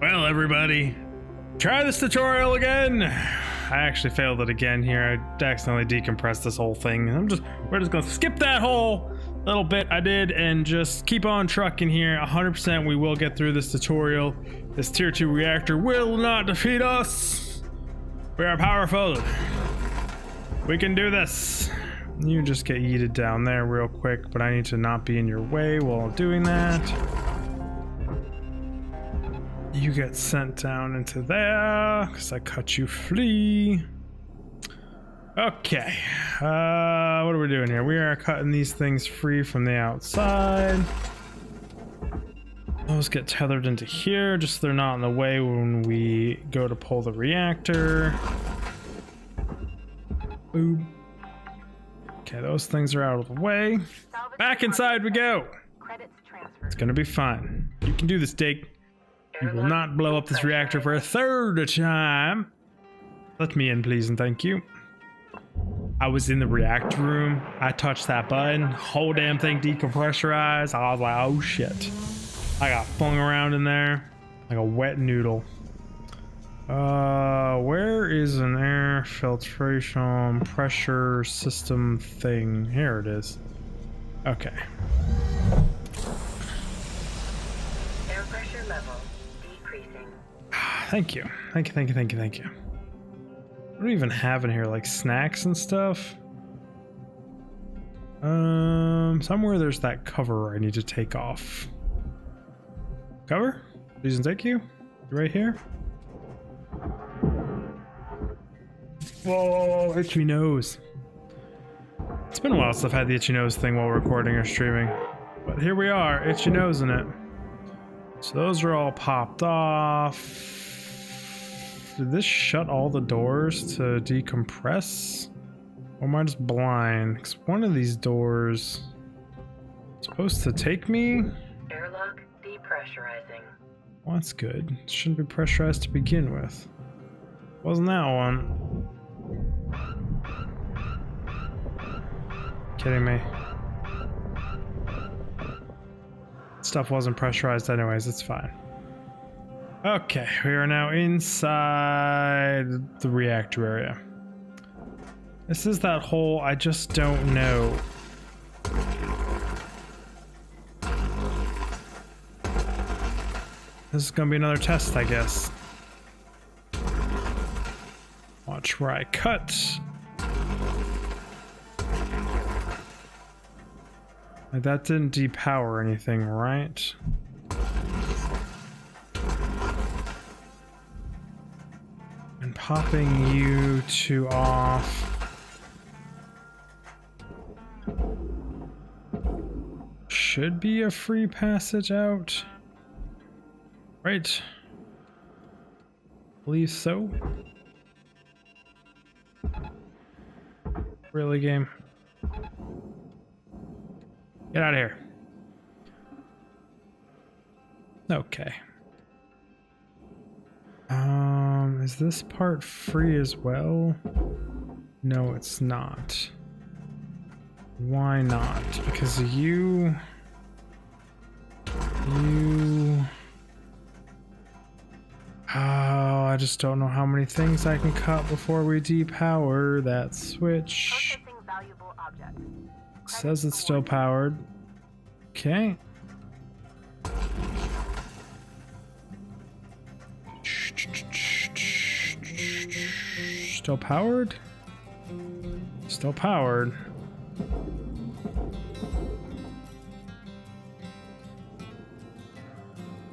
Well, everybody, try this tutorial again. I actually failed it again here. I accidentally decompressed this whole thing. I'm just, we're just gonna skip that whole little bit I did and just keep on trucking here. 100% we will get through this tutorial. This tier 2 reactor will not defeat us. We are powerful. We can do this. You just get yeeted down there real quick, but I need to not be in your way while doing that. You get sent down into there because I cut you flee. Okay, uh, what are we doing here? We are cutting these things free from the outside. Those get tethered into here, just so they're not in the way when we go to pull the reactor. Boom. Okay, those things are out of the way. Back inside we go. It's gonna be fine. You can do this, Dake. You will not blow up this reactor for a third time. Let me in, please, and thank you. I was in the reactor room. I touched that button. Whole damn thing decompressurized. I was like, oh shit. I got flung around in there like a wet noodle. Uh, where is an air filtration pressure system thing? Here it is. Okay. Air pressure level decreasing. Thank you. Thank you, thank you, thank you, thank you. What do we even have in here? Like snacks and stuff? Um, somewhere there's that cover I need to take off. Cover? Please and thank you. Right here. Whoa, itchy nose. It's been a while since I've had the itchy nose thing while recording or streaming. But here we are, itchy nose in it. So those are all popped off. Did this shut all the doors to decompress? Or am I just blind? Because one of these doors is supposed to take me? Airlock depressurizing. Well, that's good. It shouldn't be pressurized to begin with. Wasn't that one? Kidding me. Stuff wasn't pressurized anyways, it's fine. Okay, we are now inside the reactor area. This is that hole I just don't know. This is gonna be another test, I guess. Watch where I cut. Like that didn't depower anything, right? And popping you two off. Should be a free passage out. Right. Believe so. Really, game? Get out of here. Okay. Um, is this part free as well? No, it's not. Why not? Because you... You... Oh, I just don't know how many things I can cut before we depower that switch. Processing valuable objects. Says it's still powered. Okay. Still powered? Still powered.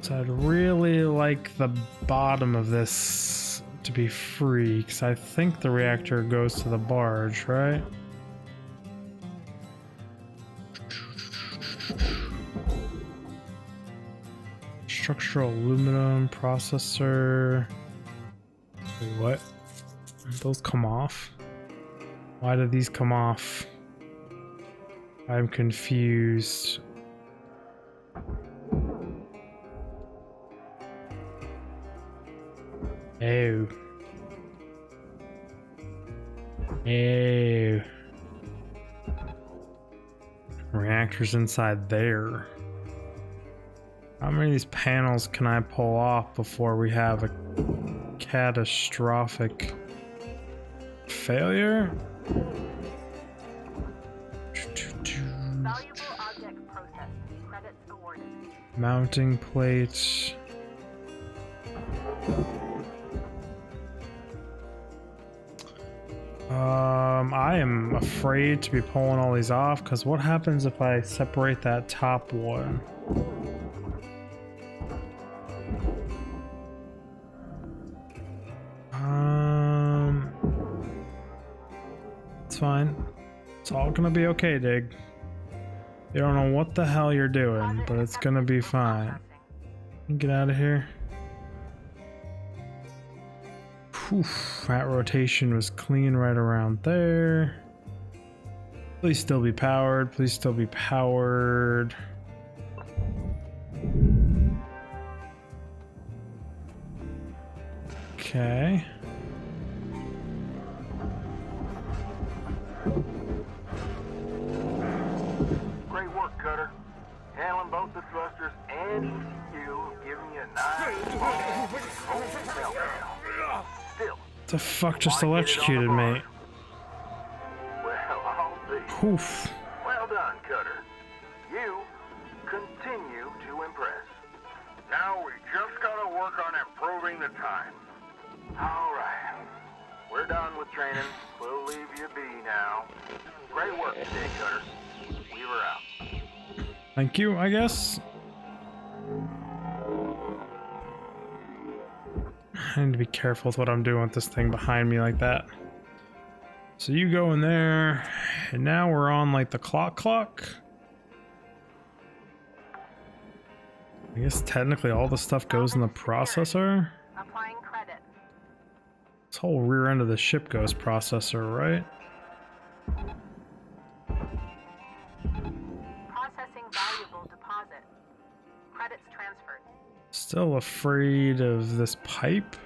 So I'd really like the bottom of this to be free, because I think the reactor goes to the barge, right? Structural aluminum processor. Wait, what? Those come off? Why did these come off? I'm confused. Oh. Oh. Reactors inside there. How many of these panels can I pull off before we have a catastrophic failure? Valuable object processed. Credits awarded. Mounting plates. Um, I am afraid to be pulling all these off because what happens if I separate that top one? It's all gonna be okay, Dig. You don't know what the hell you're doing, but it's gonna be fine. Get out of here. Poof, that rotation was clean right around there. Please still be powered. Please still be powered. Okay. Thrusters and ECU, giving you a nice long, controlled meltdown. Still, The fuck just why get it on the electrocuted me? Well, I'll be. Poof. Well done, Cutter. You continue to impress. Now we just gotta work on improving the time. All right. We're done with training. We'll leave you be now. Great work today, Cutter. We were out. Thank you, I guess. I need to be careful with what I'm doing with this thing behind me like that. So you go in there, and now we're on like the clock clock. I guess technically all the stuff goes in the processor. This whole rear end of the ship goes processor, right? Processing valuable deposit. Credits transferred. Still afraid of this pipe.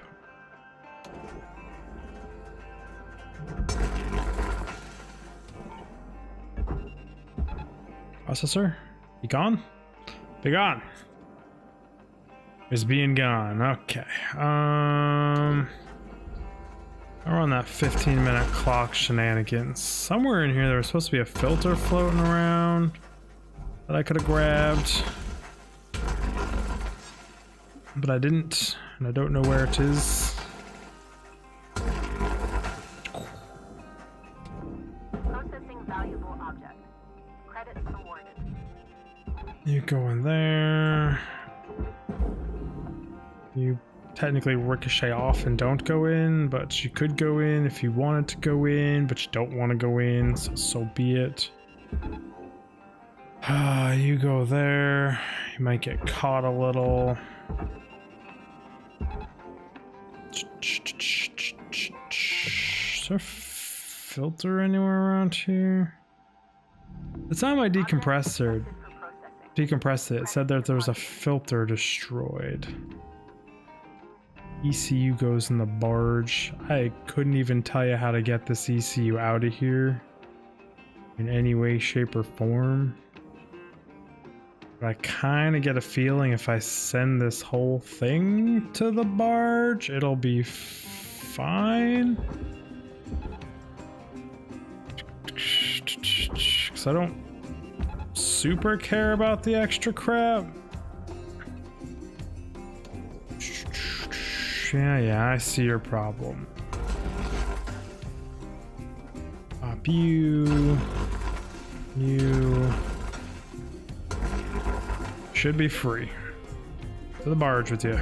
Processor? Be gone? Be gone. Is being gone. Okay. Um we're on that 15 minute clock shenanigans. Somewhere in here there was supposed to be a filter floating around that I could have grabbed but I didn't, and I don't know where it is. Processing valuable object. You go in there. You technically ricochet off and don't go in, but you could go in if you wanted to go in, but you don't want to go in, so so be it. Ah, you go there. You might get caught a little. Is there a filter anywhere around here? The time I decompressor. Decompressed it, it said that there was a filter destroyed. ECU goes in the barge. I couldn't even tell you how to get this ECU out of here in any way, shape, or form. But I kind of get a feeling if I send this whole thing to the barge, it'll be fine. Because I don't super care about the extra crap. Yeah, yeah, I see your problem. Pop you. You. Should be free. To the barge with you.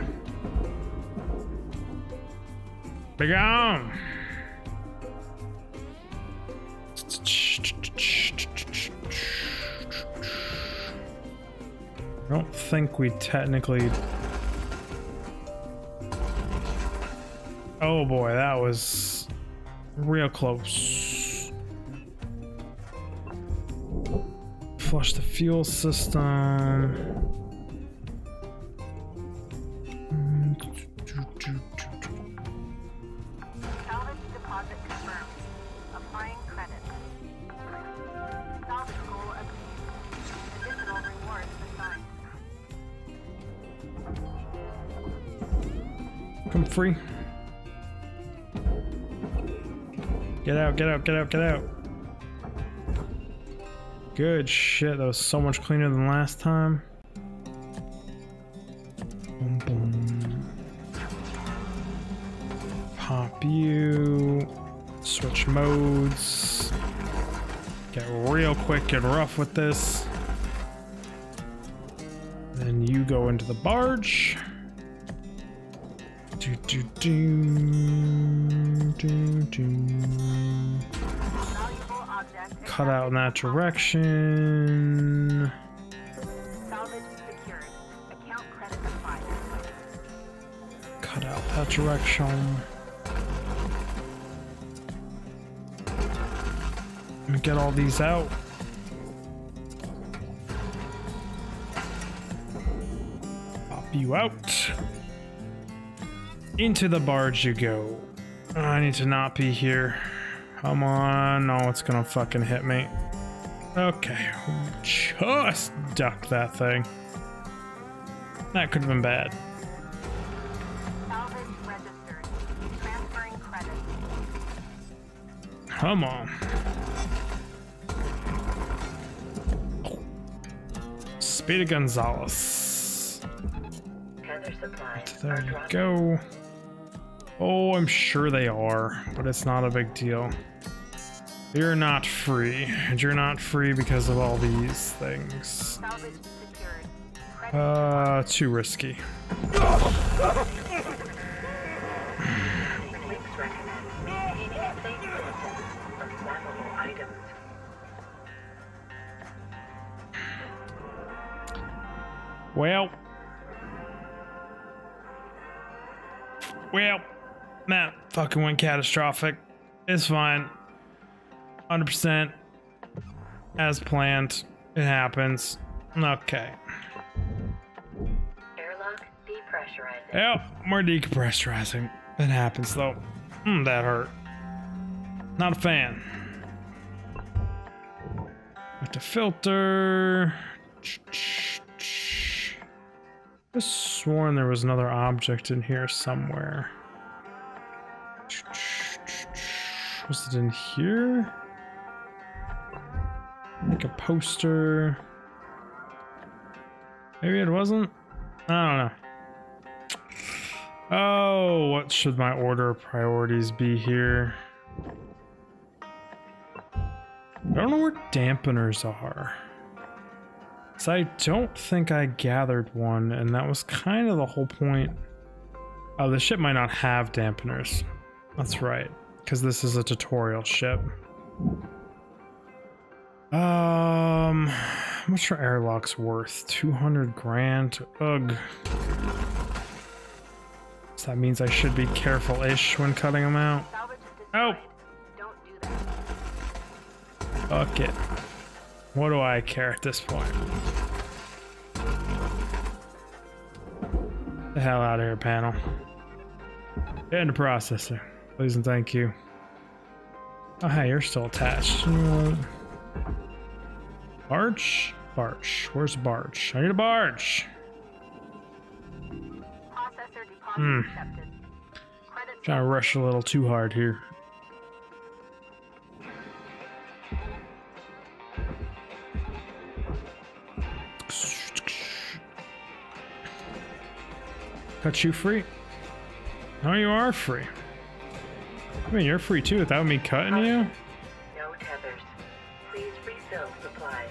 Be gone! Think we technically Oh boy, that was real close. Flush the fuel system. Come free. Get out, get out, get out, get out. Good shit, that was so much cleaner than last time. Boom, boom. Pop you. Switch modes. Get real quick and rough with this. Then you go into the barge. Do, do, do. Cut out in that direction. Cut out that direction. Get all these out. Pop you out. Into the barge you go. I need to not be here. Come on. No, it's gonna fucking hit me. Okay. Just duck that thing. That could have been bad. Salvage registered. Transferring credit. Come on. Speedy Gonzalez. There you go. Oh, I'm sure they are, but it's not a big deal. You're not free, and you're not free because of all these things. Uh, too risky. Well. Well, that fucking went catastrophic. It's fine. 100% as planned. It happens. Okay. Airlock depressurizing. Yep, more decompressurizing. It happens though. Mm, that hurt. Not a fan. With the filter. I sworn there was another object in here somewhere. Was it in here? Like a poster. Maybe it wasn't? I don't know. Oh, what should my order of priorities be here? I don't know where dampeners are. So I don't think I gathered one, and that was kind of the whole point. Oh, the ship might not have dampeners. That's right, because this is a tutorial ship. Um, how much are airlocks worth? 200 grand? Ugh. So that means I should be careful-ish when cutting them out. Oh. Fuck it. What do I care at this point? The hell out of here, panel. Get into processor. Please and thank you. Oh, hey, you're still attached. Barge? Barge. Where's the barge? I need a barge. Hmm. Trying to rush a little too hard here. Cut you free? No, you are free. I mean, you're free too without me cutting you? No tethers. Please refill supplies.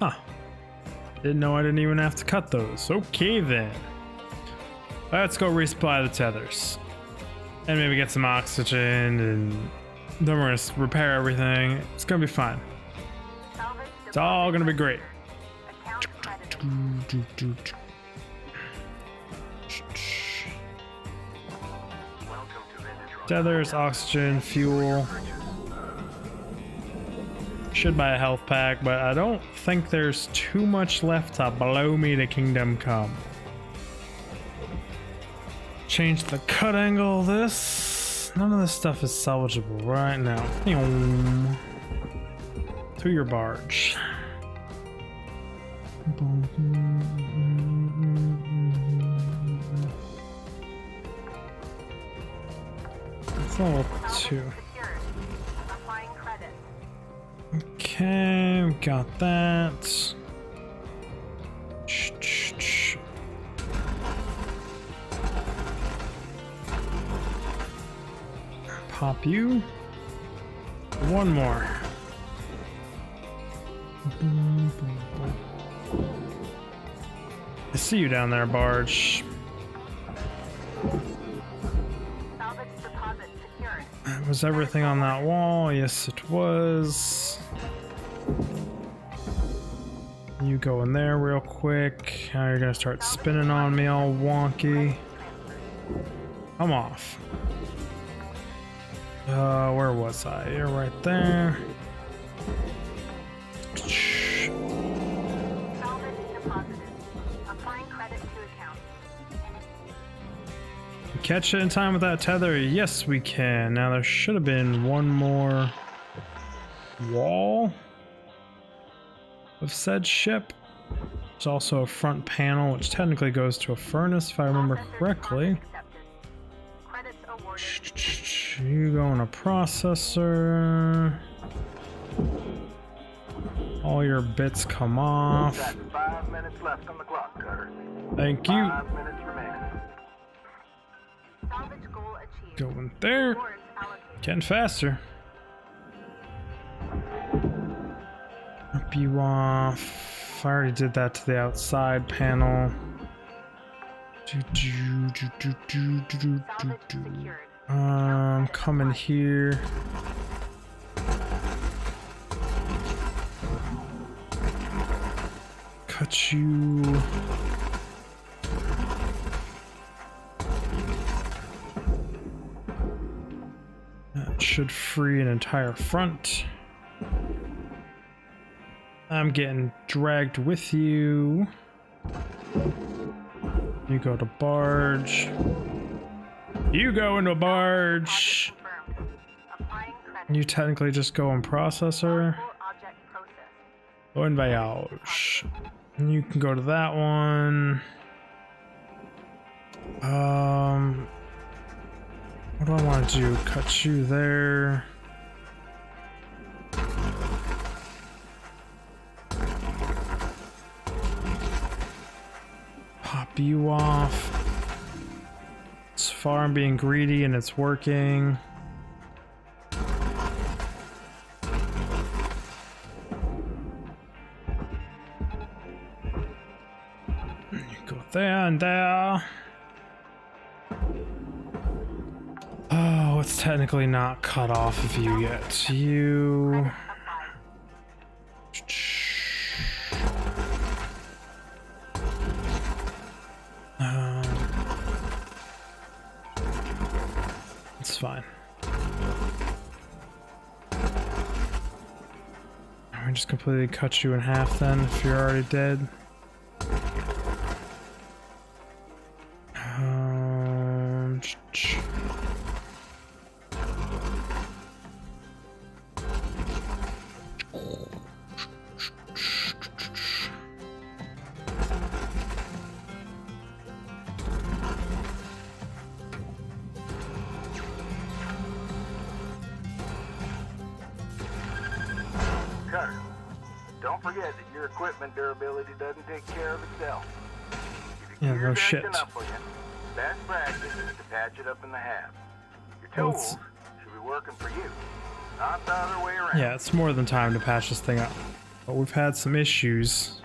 Huh. Didn't know I didn't even have to cut those. Okay then. Let's go resupply the tethers. And maybe get some oxygen and then we're gonna repair everything. It's gonna be fine. It's all gonna be great. Tethers, oxygen, fuel. Should buy a health pack, but I don't think there's too much left to blow me to Kingdom Come. Change the cut angle of this. None of this stuff is salvageable right now. To your barge. Level two. Secured. Applying. Okay, we got that. Pop you. One more. I see you down there, Barge. Was everything on that wall? Yes, it was. You go in there real quick. Now you're gonna start spinning on me all wonky. I'm off. Uh, where was I? You're right there. Catch it in time with that tether? Yes, we can. Now there should have been one more wall of said ship. There's also a front panel, which technically goes to a furnace, if I remember correctly. deposit accepted. Credits awarded. You go in a processor. All your bits come off. Got five Going there. Getting faster. Rip you off. I already did that to the outside panel. Do, do, do, do, do, do, do, do. Um, come in here. Cut you. Should free an entire front. I'm getting dragged with you. You go to barge. You go into barge. You technically just go in processor. Go in voyage. And you can go to that one. Um, what do I want to do? Cut you there. Pop you off. It's far, I'm being greedy and it's working. You go there and there. It's technically not cut off of you yet. you. Um, it's fine. I just completely cut you in half then if you're already dead. Um, equipment doesn't take care of itself. Yeah, no shit. acting up for you, best practice is to patch it up in the half. Your tools it's- should be working for you, not the other way around. Yeah, it's more than time to patch this thing up. But we've had some issues.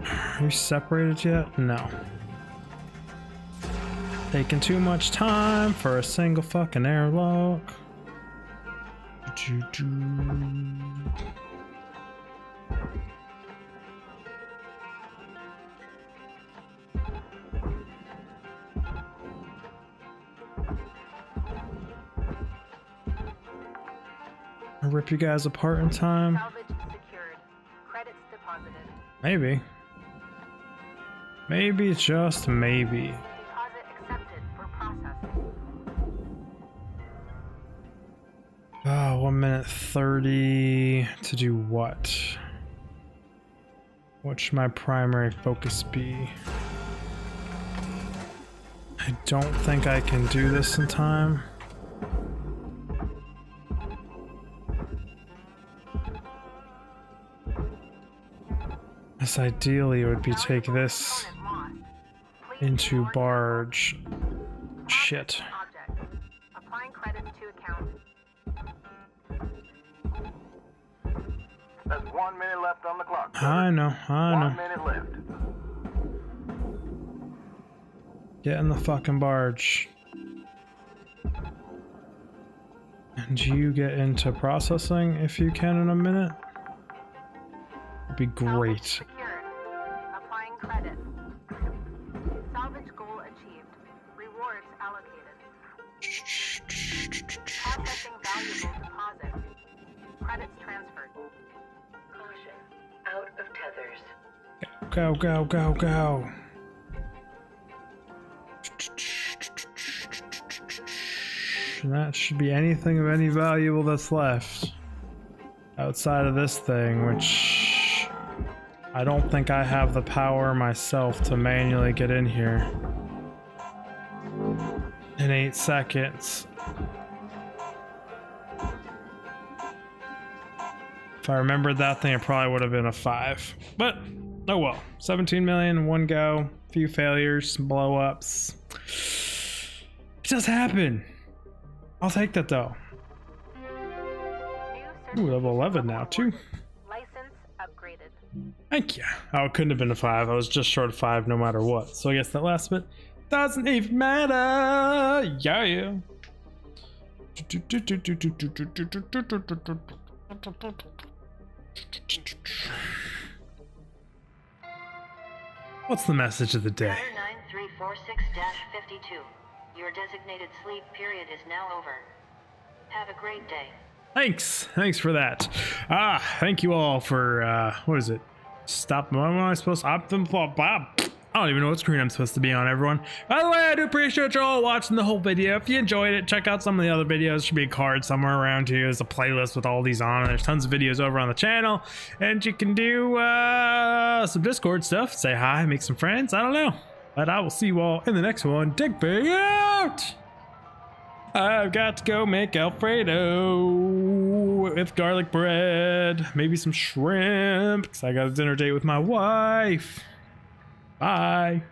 Are you separated yet? No. Taking too much time for a single fucking airlock. Doo-doo. I'll rip you guys apart in time? Salvage secured. Credits deposited. Maybe. Maybe, just maybe. Accepted. Oh, one minute 30 to do what? What should my primary focus be? I don't think I can do this in time. As ideally it would be take this Component lost. Please into barge. Shit. Applying credits to account. There's one minute left on the clock. I know, I One know. minute left. Get in the fucking barge. And you get into processing if you can in a minute. It would be great. Credit. Salvage goal achieved. Rewards allocated. Processing valuable deposit. Credits transferred. Caution. Out of tethers. Go, go, go, go. That should be anything of any valuable that's left. Outside of this thing, which I don't think I have the power myself to manually get in here. In eight seconds. If I remembered that thing, it probably would have been a five. But oh well. 17 million, one go, few failures, blow ups. It does happen. I'll take that though. Ooh, level 11 now, too. Thank you. Oh, it couldn't have been a five. I was just short of five no matter what. So I guess that last bit doesn't even matter. Yeah. yeah. What's the message of the day? Matter 9346-52. Your designated sleep period is now over. Have a great day. Thanks. Thanks for that. Ah, thank you all for uh what is it? Stop what am I supposed to opt them Bob? I don't even know what screen I'm supposed to be on, everyone. By the way, I do appreciate you all watching the whole video. If you enjoyed it, check out some of the other videos. Should be a card somewhere around here. There's a playlist with all these on. There's tons of videos over on the channel. And you can do uh some Discord stuff. Say hi, make some friends. I don't know. But I will see you all in the next one. Digfig out! I've got to go make Alfredo with garlic bread, maybe some shrimp, because I got a dinner date with my wife. Bye.